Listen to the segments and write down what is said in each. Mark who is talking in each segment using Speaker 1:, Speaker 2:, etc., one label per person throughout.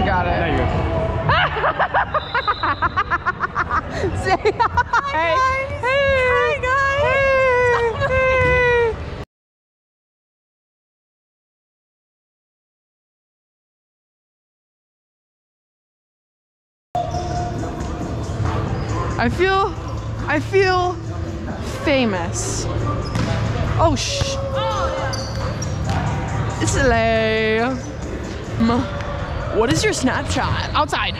Speaker 1: He's got it.
Speaker 2: Now you're good.
Speaker 1: Say hi. Hey. guys. Hey. I feel, I feel famous. Oh sh. Oh, Slay. M- What is your Snapchat? Outside.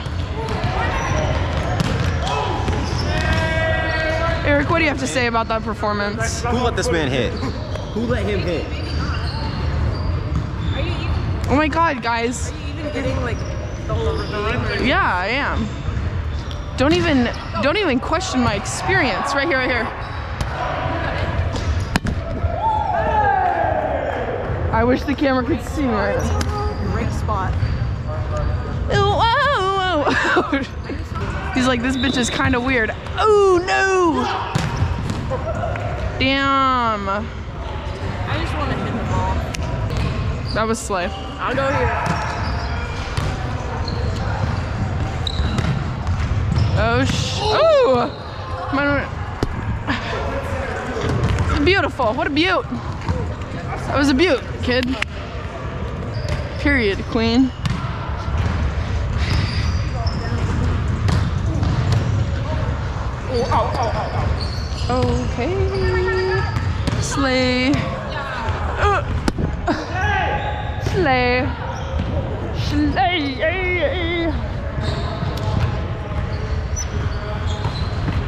Speaker 1: Eric, what do you have to say about that performance?
Speaker 3: Who let this man hit? Who let him hit?
Speaker 1: Oh my god, guys.
Speaker 4: even getting like the whole?
Speaker 1: Yeah, I am. Don't even don't even question my experience. Right here, right here. I wish the camera could see me right now.
Speaker 4: Great spot.
Speaker 1: Whoa. He's like, this bitch is kind of weird. Oh no! Damn.
Speaker 4: I just want to hit the ball.
Speaker 1: That was slay.
Speaker 4: I'll go here.
Speaker 1: Oh sh. Oh! My- Beautiful. What a beaut. That was a beaut, kid. Period, queen. Okay. Slay. Uh. Slay. Slay.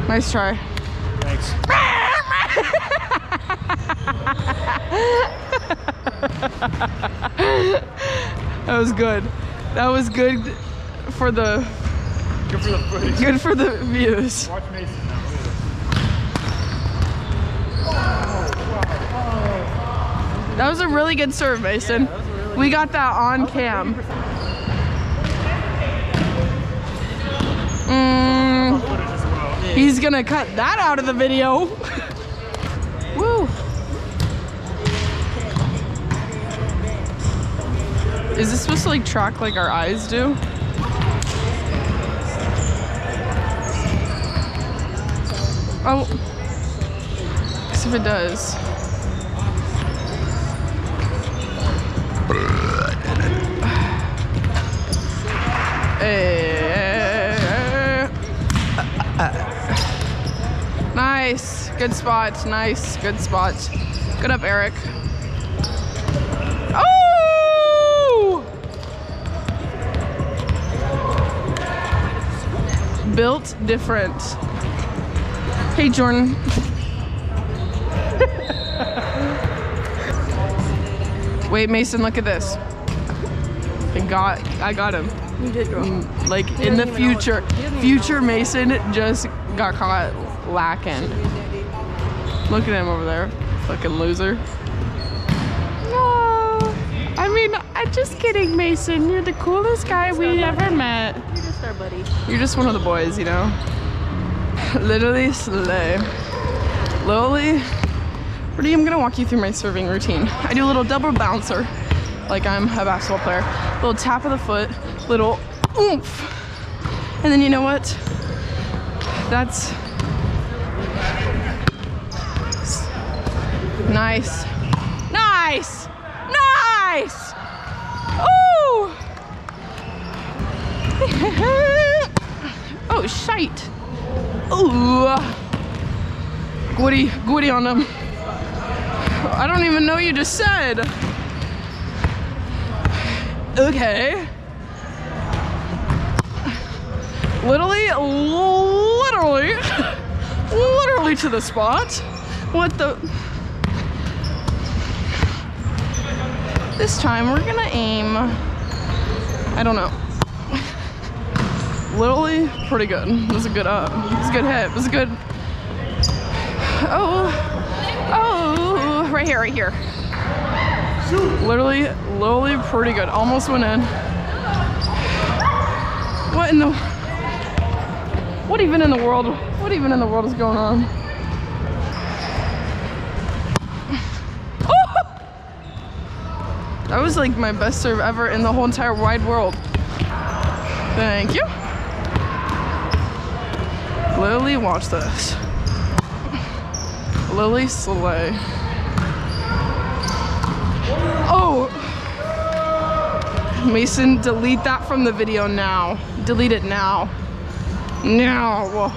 Speaker 1: Nice try.
Speaker 2: Thanks.
Speaker 1: That was good. That was good for the
Speaker 2: Good for the footage.
Speaker 1: good for the views.
Speaker 2: Watch Mason.
Speaker 1: That was a really good serve, Mason. We got that on cam. Mm, he's gonna cut that out of the video. Woo. Is this supposed to like track like our eyes do? Oh. Guess if it does. Eh. Nice. Good spot. Nice. Good spot. Good up, Eric. Oh! Built different. Hey, Jorden. Wait, Mason, look at this. I got, I got him.
Speaker 4: You did go.
Speaker 1: Mm, like in the
Speaker 4: doesn't even know what-
Speaker 1: future,
Speaker 4: he
Speaker 1: future Mason just got caught lacking. Look at him over there, fucking loser. No, I mean, I'm just kidding, Mason. You're the coolest guy we ever met.
Speaker 4: You're just our buddy.
Speaker 1: You're just one of the boys, you know. Literally slay. Literally, Rudy, I'm gonna walk you through my serving routine. I do a little double bouncer, like I'm a basketball player. Little tap of the foot, little oomph. And then you know what? That's nice. Nice! Nice! Ooh! oh, shite. Ooh. Goody, goody on them. I don't even know you just said. Okay. Literally, literally, literally to the spot. What the? This time we're gonna aim. I don't know. Literally, pretty good. It was a good up. It was a good hit. It was a good. Oh, oh, right here, right here. Literally, literally pretty good. Almost went in. What in the? What even in the world? What even in the world is going on? Oh! That was like my best serve ever in the whole entire wide world. Thank you. Lily, watch this. Lily Slay. Oh! Mason, delete that from the video now. Delete it now. Now.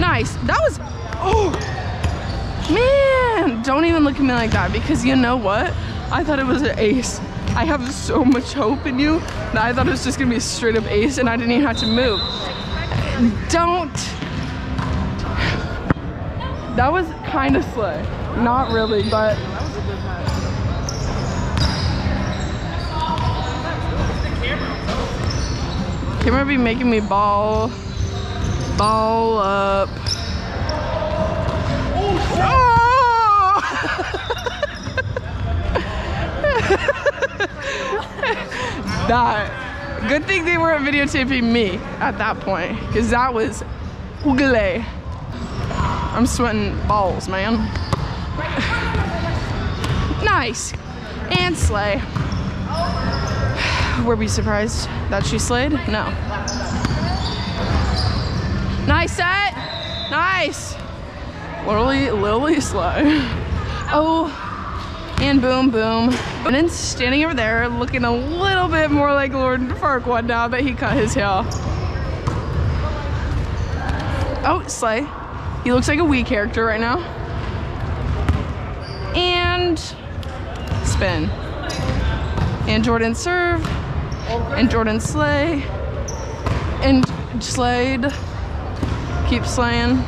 Speaker 1: Nice. That was. Oh! Man! Don't even look at me like that because you know what? I thought it was an ace. I have so much hope in you that I thought it was just gonna be a straight up ace and I didn't even have to move. Don't. That was kind of slay. Not really, but. Camera be making me ball, ball up. Oh! that. Good thing they weren't videotaping me at that point, because that was ugly. I'm sweating balls, man. nice. And slay. Were we surprised that she slayed? No. Nice set. Nice. Lily, Lily slay. Oh, and boom, boom. And then standing over there looking a little bit more like Lord Farquaad now that he cut his hair. Oh, Slay. He looks like a Wii character right now. And spin. And Jorden serve. And Jorden slay. And slayed. Keep slaying.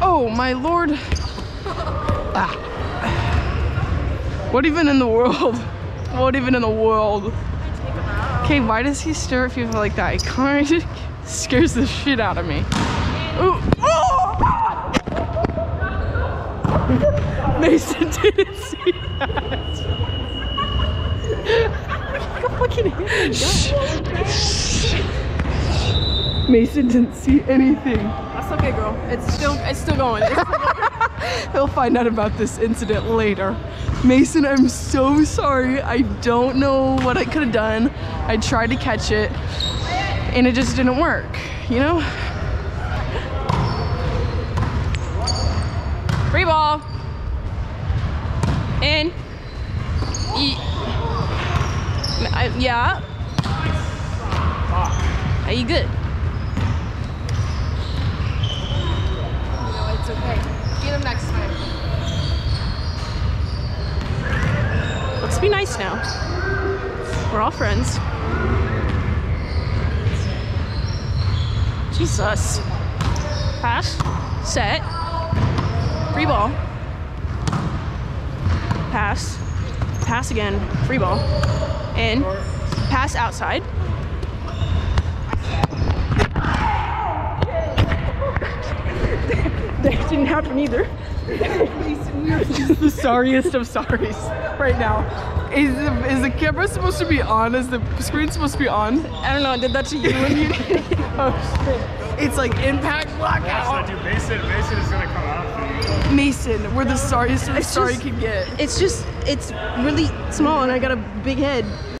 Speaker 1: Oh, my lord. Ah. What even in the world? What even in the world? Okay, why does he stare at people like that? It kind of scares the shit out of me. Ooh. Oh! Mason didn't see that. Mason didn't see anything.
Speaker 4: That's okay, girl. It's still it's still going. It's still
Speaker 1: He'll find out about this incident later. Mason, I'm so sorry. I don't know what I could have done. I tried to catch it and it just didn't work, you know?
Speaker 4: Free ball. In. Ye- I- yeah. Are you good? No, it's okay. Get him next time. Let's be nice now. We're all friends. Jesus. Pass. Set. Free ball. Pass. Pass again. Free ball. In. Pass outside.
Speaker 1: That didn't happen either. We're just the sorriest of sorries right now. Is the, is the camera supposed to be on? Is the screen supposed to be on?
Speaker 4: I don't know, I did that to you and you
Speaker 1: Oh shit. It's like impact
Speaker 2: So
Speaker 1: blackout.
Speaker 2: dude, Mason, Mason is gonna come out.
Speaker 1: Mason, we're the sorriest of
Speaker 4: It's
Speaker 1: sorry
Speaker 4: just-
Speaker 1: can get.
Speaker 4: It's just, it's really small and I got a big head.